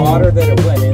water that it went in.